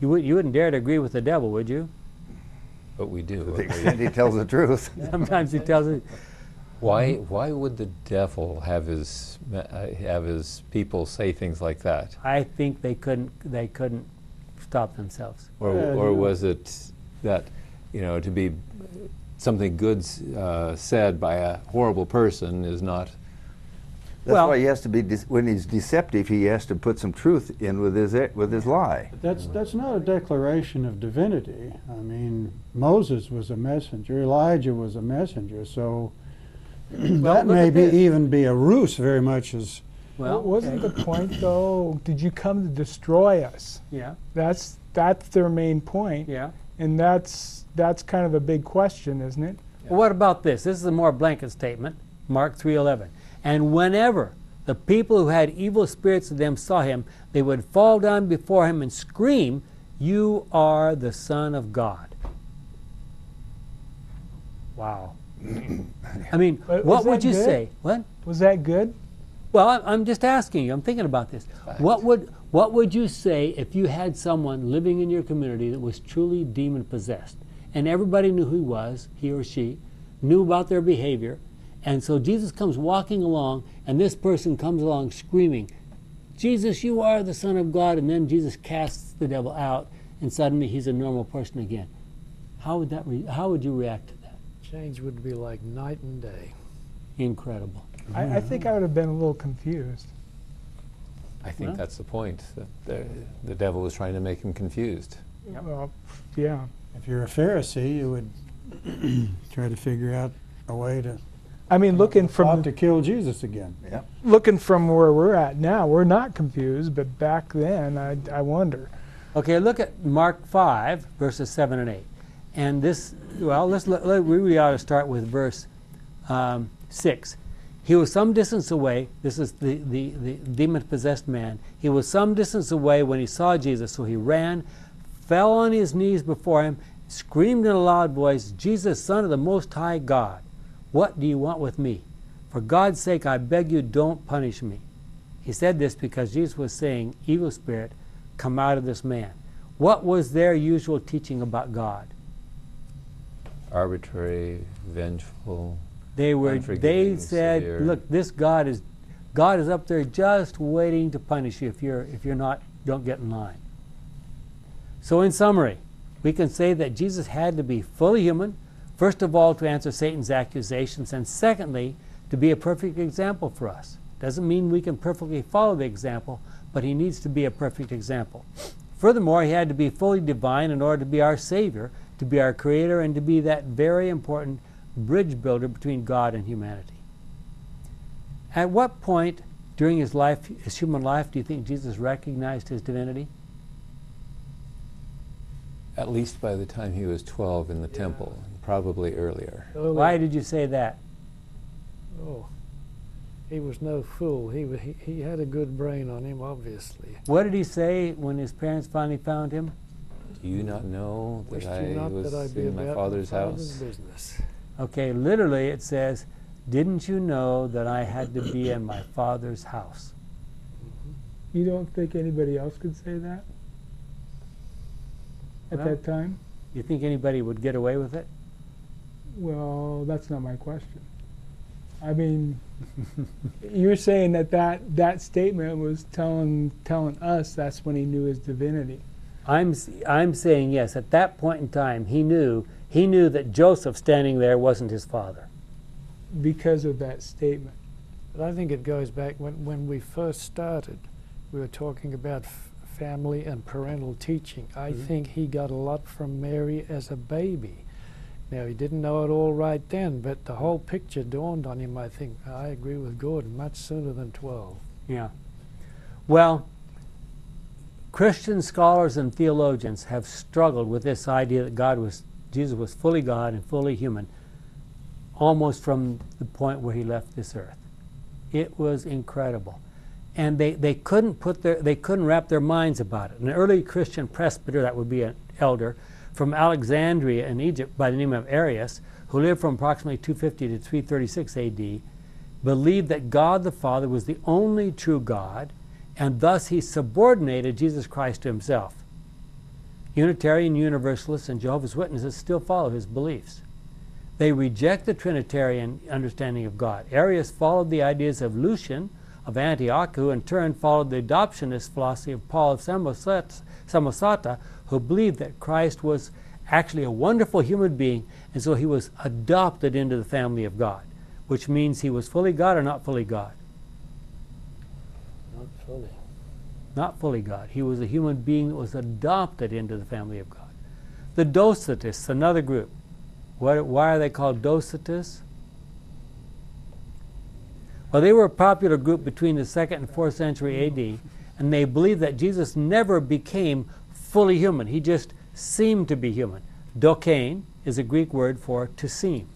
You, would, you wouldn't dare to agree with the devil, would you? But we do. To the extent he tells the truth. (laughs) Sometimes he tells it. Why, why would the devil have his, uh, have his people say things like that? I think they couldn't. They couldn't stop themselves. Or, or was it that, you know, to be something good uh, said by a horrible person is not. That's Well- why he has to be, de- when he's deceptive, he has to put some truth in with his, with his lie. That's, that's not a declaration of divinity. I mean, Moses was a messenger, Elijah was a messenger, so (clears throat) that look may be even be a ruse very much as Well, wasn't okay. the point though? Did you come to destroy us? yeah, That's that's their main point, yeah. and that's that's kind of a big question, isn't it? Well, what about this? This is a more blanket statement. Mark 3:11. And whenever the people who had evil spirits in them saw him, they would fall down before him and scream, "You are the Son of God." Wow. I mean, (clears throat) But what would you good? say? What? Was that good? Well, I- I'm just asking you. I'm thinking about this. What would what would you say if you had someone living in your community that was truly demon possessed, and everybody knew who he was, he or she, knew about their behavior, and so Jesus comes walking along, and this person comes along screaming, "Jesus, you are the Son of God!" And then Jesus casts the devil out, and suddenly he's a normal person again. How would that? Re- how would you react to that? Change would be like night and day. Incredible. I, I think I would have been a little confused. I think Well. that's the point. That the, the devil was trying to make him confused. Well, yeah. if you're a Pharisee, you would (clears throat) try to figure out a way to I mean, looking from to kill Jesus again. Yeah. looking from where we're at now, we're not confused, but back then, I, I wonder. Okay, look at Mark 5, verses 7 and 8. And this, well, let's, let, let- we really ought to start with verse um, 6. He was some distance away. This is the, the, the demon possessed man. He was some distance away when he saw Jesus, so he ran, fell on his knees before him, screamed in a loud voice, Jesus, Son of the Most High God, what do you want with me? For God's sake, I beg you, don't punish me. He said this because Jesus was saying, Evil spirit, come out of this man. What was their usual teaching about God? Arbitrary, vengeful. They were they said, severe. look, this God is God is up there just waiting to punish you if you're if you're not don't get in line. So in summary, we can say that Jesus had to be fully human, first of all to answer Satan's accusations, and secondly, to be a perfect example for us. Doesn't mean we can perfectly follow the example, but he needs to be a perfect example. Furthermore, he had to be fully divine in order to be our Savior, to be our Creator, and to be that very important bridge builder between God and humanity. At what point during his life, his human life, do you think Jesus recognized his divinity? At least by the time he was 12 in the temple, probably earlier. Early- Why did you say that? Oh, he was no fool. He, he he had a good brain on him, obviously. What did he say when his parents finally found him? Do you not know that Wished I you not was that I be in my about father's house? business. Okay, literally it says, Didn't you know that I had to be in my father's house? Mm-hmm. You don't think anybody else could say that at Well- that time? You think anybody would get away with it? Well, that's not my question. I mean, (laughs) you're saying that, that that statement was telling telling us that's when he knew his divinity. I'm, s- I'm saying yes. At that point in time, he knew he knew that Joseph standing there wasn't his father. because of that statement. But I think it goes back when, when we first started, we were talking about f- family and parental teaching. I Mhm. think he got a lot from Mary as a baby. Now, he didn't know it all right then, but the whole picture dawned on him, I think. I agree with Gordon, much sooner than 12. Yeah. Well, Christian scholars and theologians have struggled with this idea that God was Jesus was fully God and fully human almost from the point where he left this earth. It was incredible. And they, they couldn't put their they couldn't wrap their minds about it. An early Christian presbyter, that would be an elder, from Alexandria in Egypt by the name of Arius, who lived from approximately 250 to 336 AD, believed that God the Father was the only true God, and thus he subordinated Jesus Christ to himself. Unitarian Universalists and Jehovah's Witnesses still follow his beliefs. They reject the Trinitarian understanding of God. Arius followed the ideas of Lucian of Antioch, who in turn followed the adoptionist philosophy of Paul of Samosata, Samosata, who believed that Christ was actually a wonderful human being, and so he was adopted into the family of God, which means he was fully God or not fully God? Not fully. Not fully God. He was a human being that was adopted into the family of God. The Docetists, another group. What, why are they called Docetists? Well, they were a popular group between the second and fourth century AD, and they believed that Jesus never became fully human. He just seemed to be human. Dokein is a Greek word for to seem.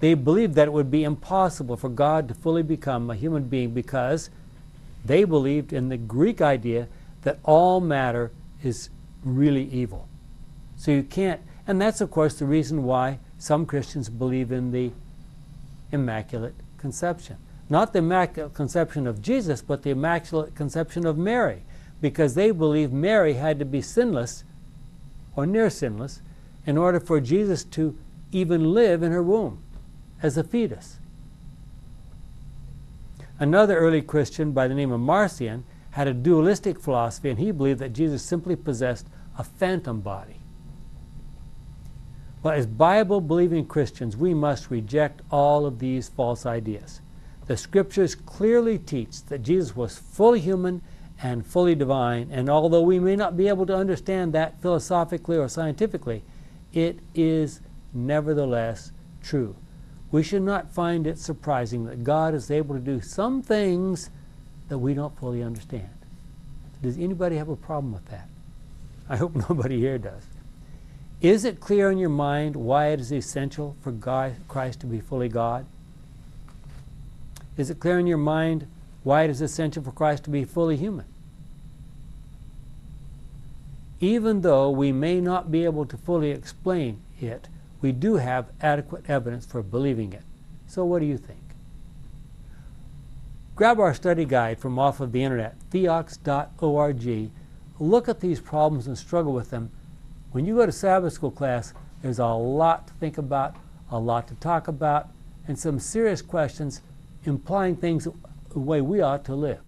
They believed that it would be impossible for God to fully become a human being because they believed in the Greek idea that all matter is really evil. So you can't, and that's of course the reason why some Christians believe in the Immaculate Conception. Not the Immaculate Conception of Jesus, but the Immaculate Conception of Mary, because they believe Mary had to be sinless or near sinless in order for Jesus to even live in her womb as a fetus. Another early Christian by the name of Marcion had a dualistic philosophy, and he believed that Jesus simply possessed a phantom body. Well, as Bible believing Christians, we must reject all of these false ideas. The scriptures clearly teach that Jesus was fully human and fully divine, and although we may not be able to understand that philosophically or scientifically, it is nevertheless true. We should not find it surprising that God is able to do some things that we don't fully understand. Does anybody have a problem with that? I hope (laughs) nobody here does. Is it clear in your mind why it is essential for God, Christ to be fully God? Is it clear in your mind why it is essential for Christ to be fully human? Even though we may not be able to fully explain it, we do have adequate evidence for believing it. So, what do you think? Grab our study guide from off of the internet, theox.org. Look at these problems and struggle with them. When you go to Sabbath school class, there's a lot to think about, a lot to talk about, and some serious questions implying things the way we ought to live.